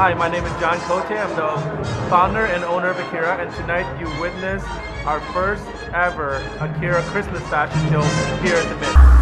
Hi, my name is John Cote. I'm the founder and owner of Akira, and tonight you witness our first ever Akira Christmas fashion show here at the Mid.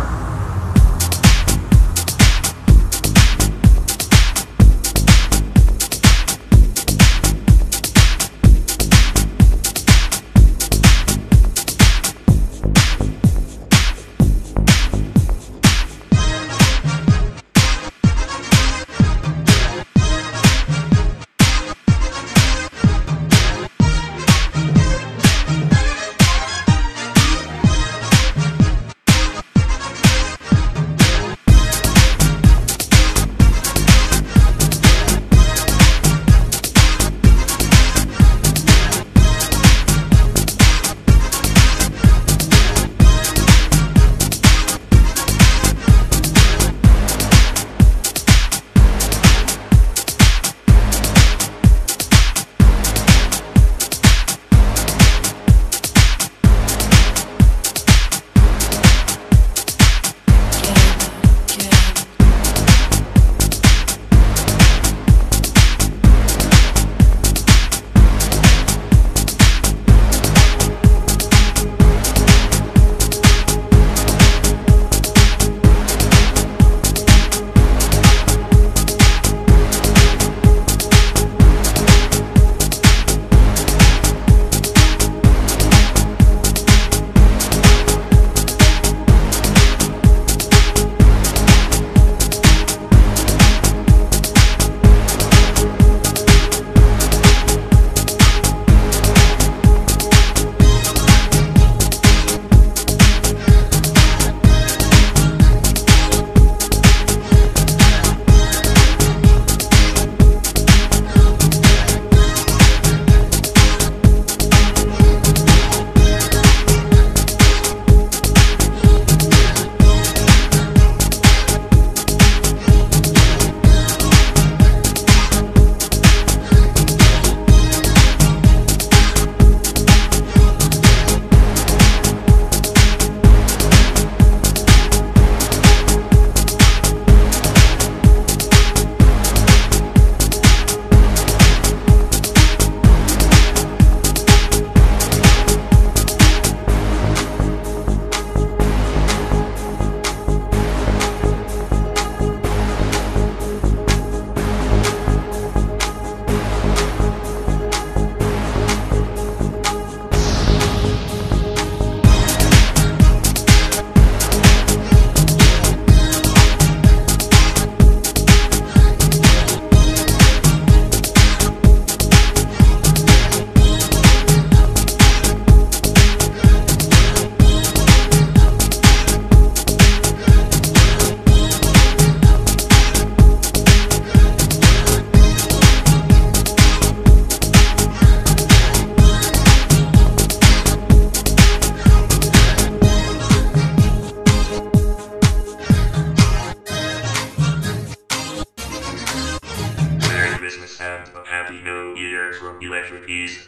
From Ease.